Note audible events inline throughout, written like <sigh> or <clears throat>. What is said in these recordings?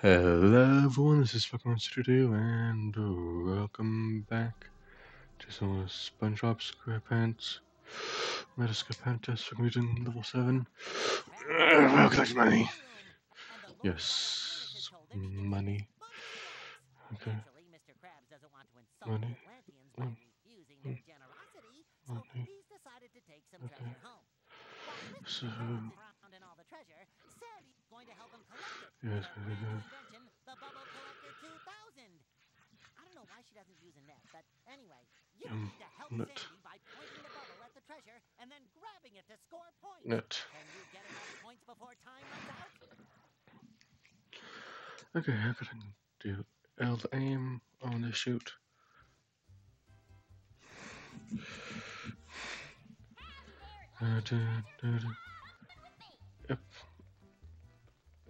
Hello everyone, this is fucking Studio and uh, welcome back to some more SpongeBob SquarePants Meta SquarePants We're doing level 7. Uh, collect money. Yes, money. Okay. Money. Mm. Money. Okay. So, yes, yes, the Bubble Collector 2000. I don't know why she doesn't use a net, but anyway, you Um, need to help net. Sandy by pointing the bubble at the treasure and then grabbing it to score points. net. Can you get enough points before time runs out? Okay, how could I do L to aim on the shoot? Uh, da, da, da.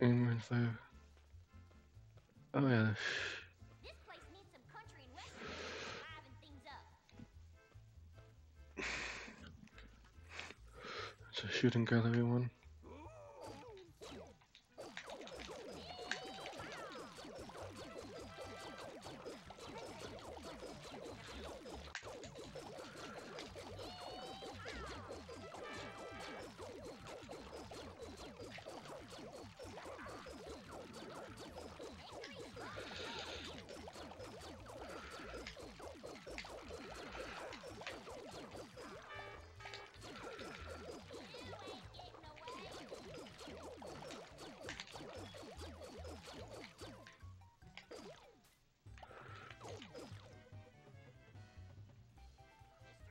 Liven oh, things up. <sighs> It's a shooting gallery one.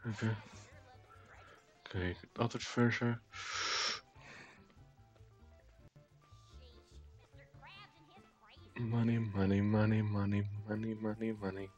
Okay. Okay, other treasure. Money, money, money, money, money, money, money.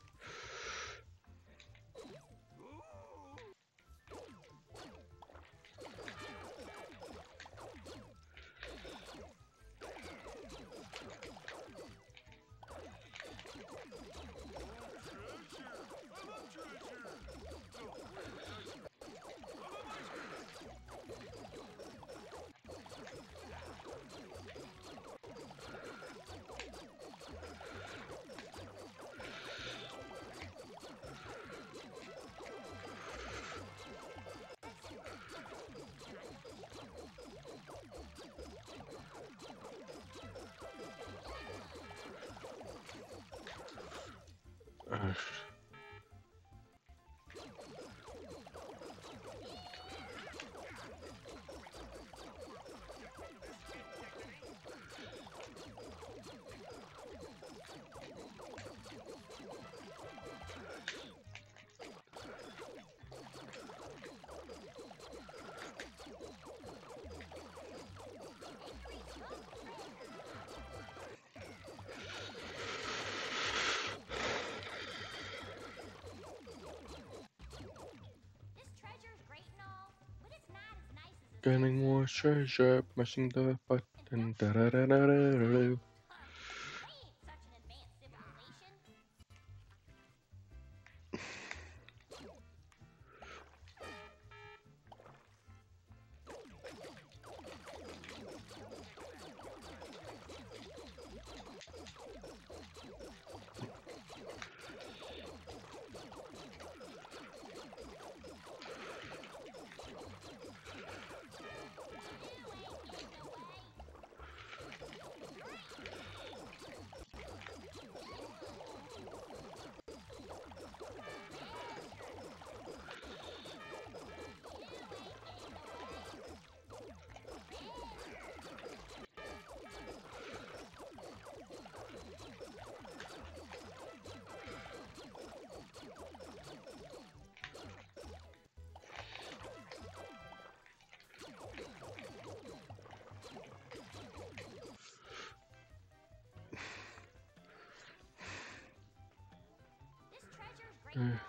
Getting more treasure, mashing the button. Da da da Mm.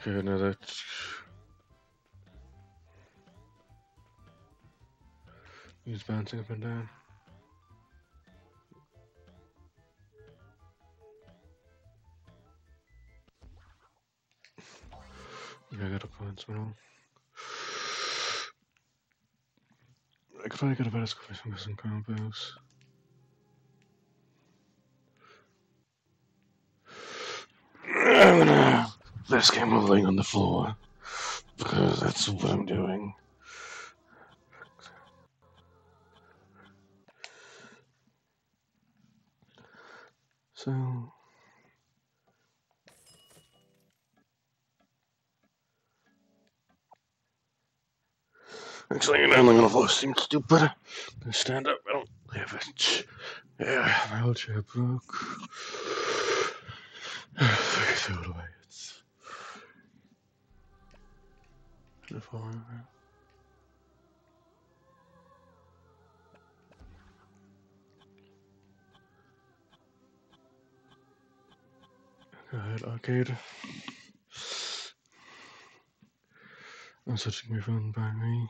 Okay, now that's. He's bouncing up and down. I gotta find someone else. I could probably get a better score for some combos. I'm <clears throat> gonna this game of laying on the floor because that's what I'm doing. So Actually, I'm on the floor seems stupid. I'm stand up. I don't have it. Yeah, my old chair broke. It away. It's. Should have fallen over. Go ahead, arcade. I'm switching my phone by me.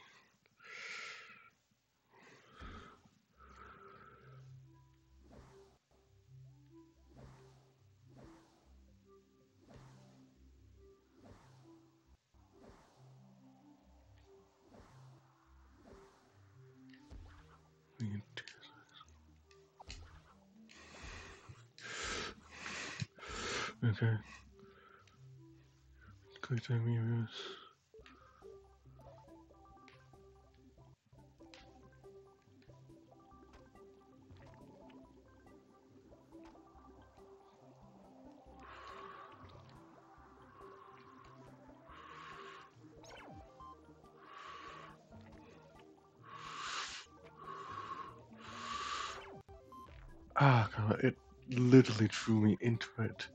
Okay. Click time use. Ah, God, it literally drew me into it.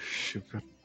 Ah,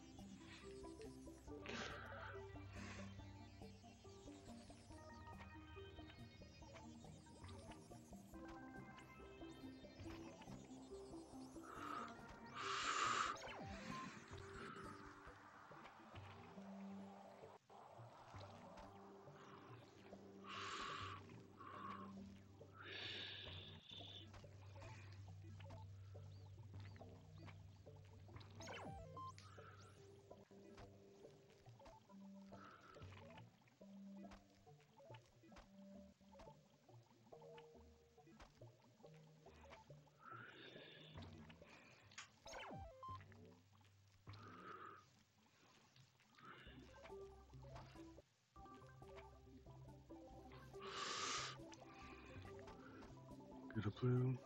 a.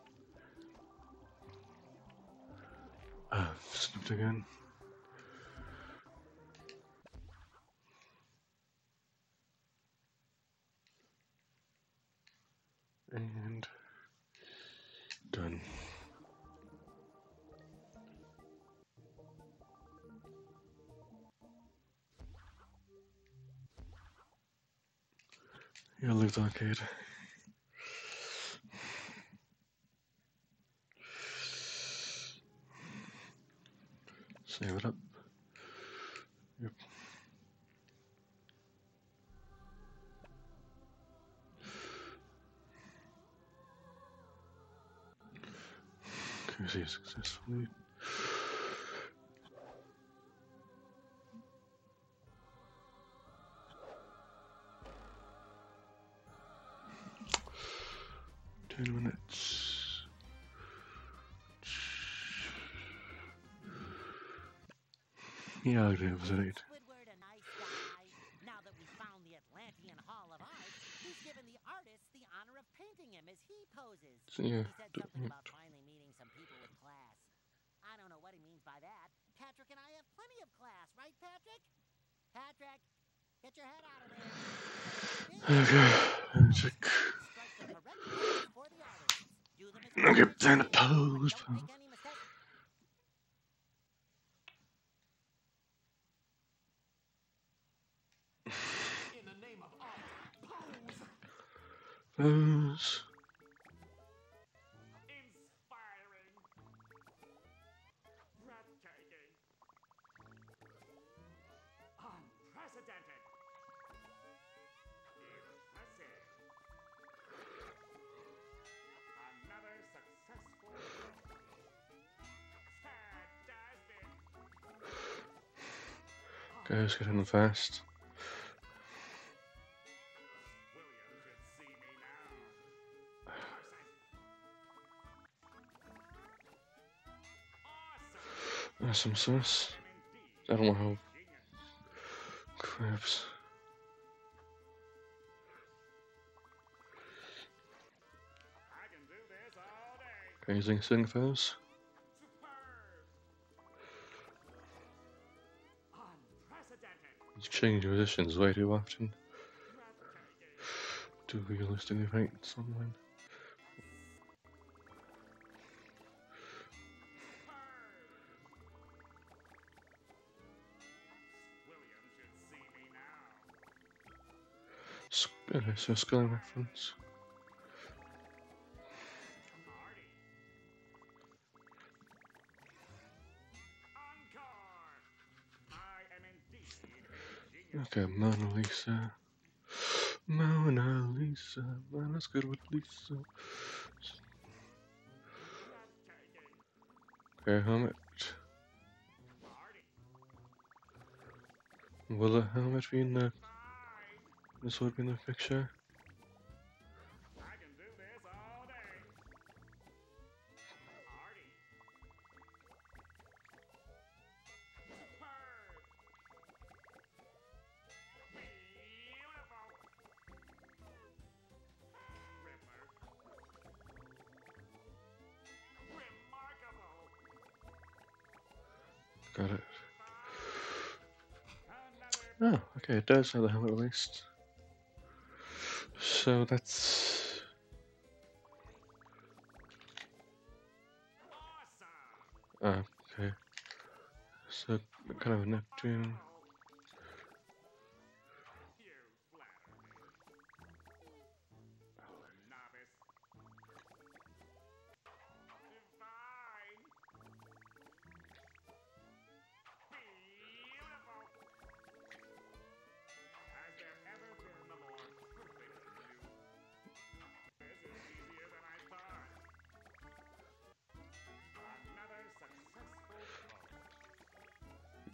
Ah, snooped again. And done. Yeah, the arcade. Save it up. Yep. You see successfully? Yeah, it was at eight. Squidward a nice guy? Now that we found the Atlantean Hall of Art, he's given the artist the honor of painting him as he poses. Yeah, He said something about finally meeting some people with class. I don't know what he means by that. Patrick and I have plenty of class, right, Patrick? Patrick, get your head out of there. Okay, let me check. Strike the correct pose for the artists. Do them as Okay, quickly as then you the can, but pose, Don't make pose. any mistakes. In the name of art, pose! Pose. Inspiring! Breathtaking! Unprecedented! Impressive! Another successful Fantastic! Guys, get in fast. Awesome! Awesome sauce. I don't how genius. crabs. Amazing! Unprecedented! You change positions way too often. Do realistically right someone. William Okay, so skull reference. Okay, Mona Lisa. Mona Lisa. Man, that's good with Lisa. Okay, helmet. Will the helmet be in the. This would be the picture? I can do this all day. Marty. Superb. Beautiful. Riddler. Remarkable. Got it. Oh, okay, it does have the helmet released. So that's. awesome. Ah, okay. So, kind of a Neptune.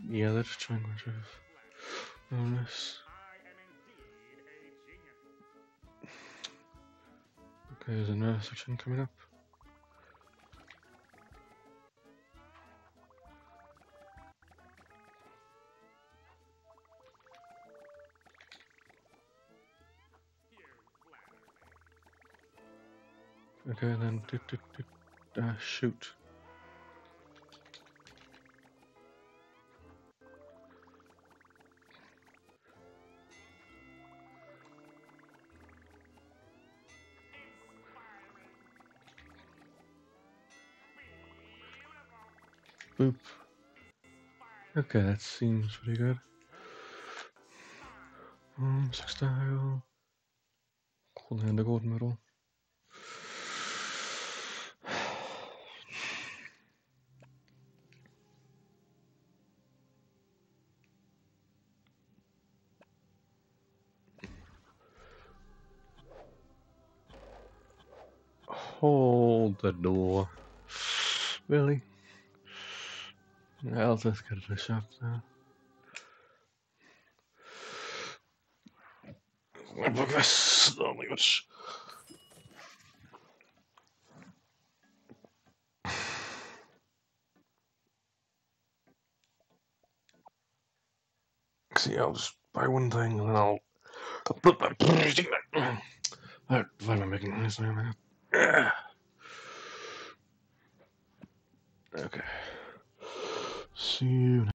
Yeah, let's try and retrieve Flatter. bonus. I am indeed a genius. Okay, there's another section coming up. Okay, then do, do, do, uh, shoot. Boop. Okay, that seems pretty good. Um, six style. Cool hand, the gold medal. Hold the door. Really? Ja, das ist gerade geschafft. Ja. Progress. Oh my gosh. See, I'll just buy one thing and then I'll put my thing <clears throat> back. Why am I making noise? <sighs> Okay. See you